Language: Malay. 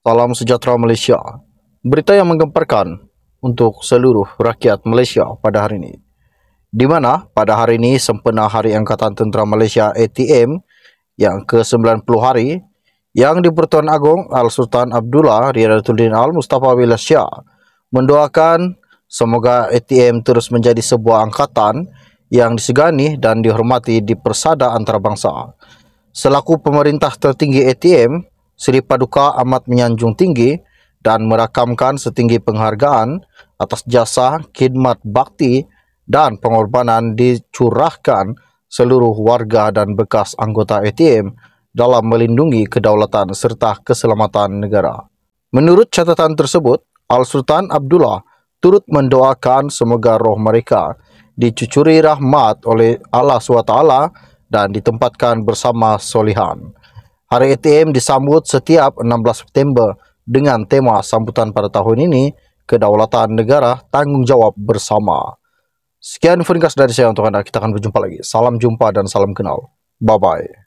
Salam sejahtera Malaysia. Berita yang menggemparkan untuk seluruh rakyat Malaysia pada hari ini. Di mana pada hari ini sempena Hari Angkatan Tentera Malaysia ATM yang ke-90 hari yang di-Pertuan Agong Al-Sultan Abdullah Riyadatuddin Al-Mustafa Wilas Shah mendoakan semoga ATM terus menjadi sebuah angkatan yang disegani dan dihormati di persada antarabangsa. Selaku pemerintah tertinggi ATM, Sri Paduka amat menyanjung tinggi dan merakamkan setinggi penghargaan atas jasa, khidmat bakti dan pengorbanan dicurahkan seluruh warga dan bekas anggota ATM dalam melindungi kedaulatan serta keselamatan negara. Menurut catatan tersebut, Al-Sultan Abdullah turut mendoakan semoga roh mereka dicucuri rahmat oleh Allah SWT dan ditempatkan bersama solihan. Hari ATM disambut setiap 16 September dengan tema sambutan pada tahun ini, Kedaulatan Negara Tanggungjawab Bersama. Sekian ringkas dari saya untuk Anda. Kita akan berjumpa lagi. Salam jumpa dan salam kenal. Bye-bye.